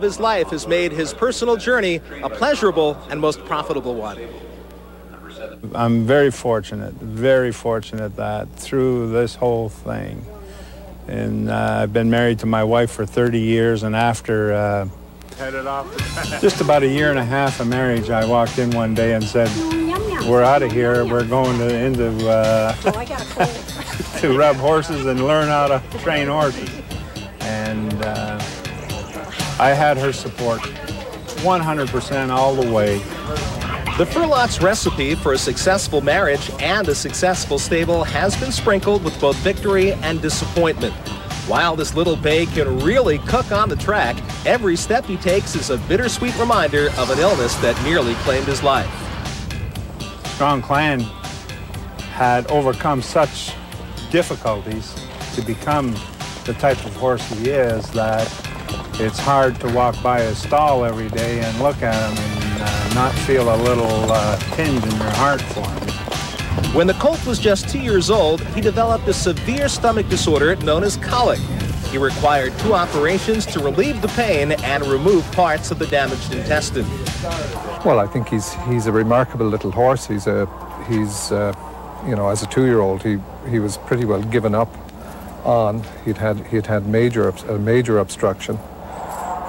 His life has made his personal journey a pleasurable and most profitable one. I'm very fortunate, very fortunate that through this whole thing, and uh, I've been married to my wife for 30 years, and after uh, just about a year and a half of marriage, I walked in one day and said, "We're out of here. We're going to, into uh, to rub horses and learn how to train horses." And uh, I had her support 100% all the way. The Firlotte's recipe for a successful marriage and a successful stable has been sprinkled with both victory and disappointment. While this little bay can really cook on the track, every step he takes is a bittersweet reminder of an illness that nearly claimed his life. Strong Clan had overcome such difficulties to become the type of horse he is that it's hard to walk by a stall every day and look at him and uh, not feel a little uh, tinge in your heart for him. When the colt was just two years old, he developed a severe stomach disorder known as colic. He required two operations to relieve the pain and remove parts of the damaged intestine. Well, I think he's he's a remarkable little horse. He's a he's uh, you know as a two-year-old he he was pretty well given up on. He'd had he'd had major a major obstruction,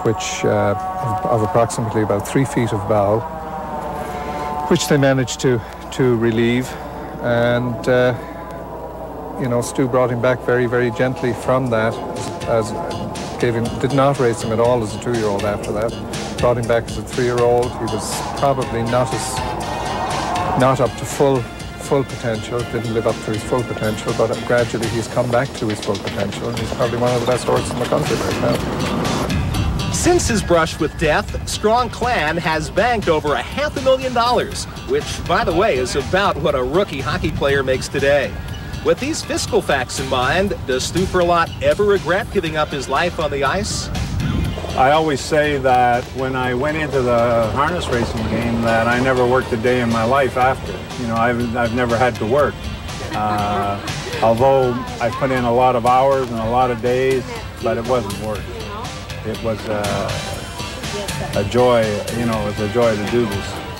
which uh, of, approximately about three feet of bow, which they managed to to relieve, and uh, you know Stew brought him back very very gently from that, as, as gave him did not raise him at all as a two-year-old after that. Brought him back as a three-year-old. He was probably not as not up to full full potential, didn't live up to his full potential, but gradually he's come back to his full potential, and he's probably one of the best horses in the country right now. Since his brush with death, Strong Clan has banked over a half a million dollars, which, by the way, is about what a rookie hockey player makes today. With these fiscal facts in mind, does Stew Firlotte ever regret giving up his life on the ice? I always say that when I went into the harness racing game that I never worked a day in my life after. You know, I've, I've never had to work. Uh, although I put in a lot of hours and a lot of days, but it wasn't work. It was uh, a joy, you know, it was a joy to do this.